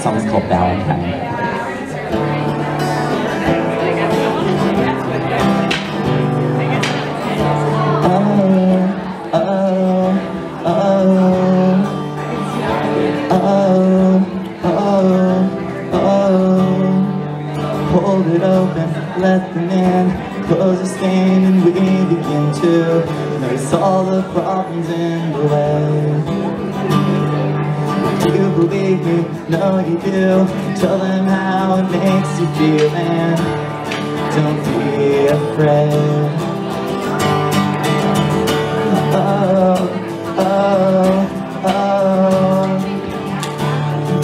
song is called Valentine. Oh, oh, oh, oh, oh, oh. Hold it open, let them in. Close the stain and we begin to notice all the problems in the way. Believe me? No, you do. Tell them how it makes you feel and don't be afraid. Oh, oh, oh,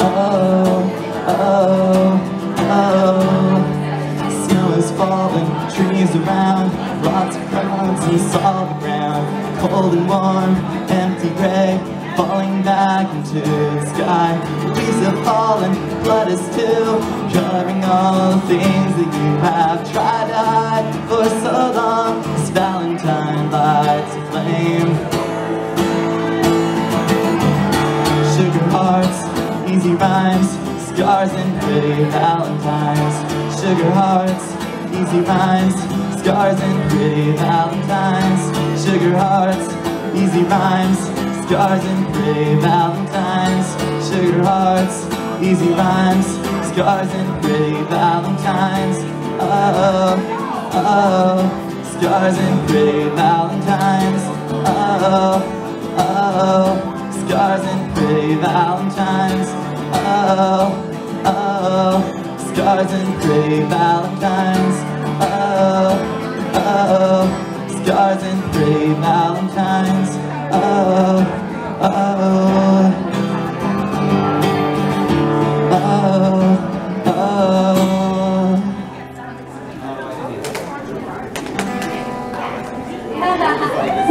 oh, oh, oh. Snow is falling, trees around, lots of clouds and solid ground. Cold and warm, empty gray, falling back into the sky. Leaves have fallen, blood is still covering all the things that you have tried to hide for so long. This Valentine lights a flame. Sugar hearts, easy rhymes, scars and pretty valentines. Sugar hearts, easy rhymes, scars and pretty valentines. Sugar hearts, easy rhymes, scars and pretty valentines. Sugar hearts, easy rhymes, scars and pretty valentines. Oh, oh, scars and pretty valentines. Oh, oh scars and pretty valentines. Oh, oh, scars and pretty valentines. Oh, oh, scars and pretty valentines. Ha ha ha.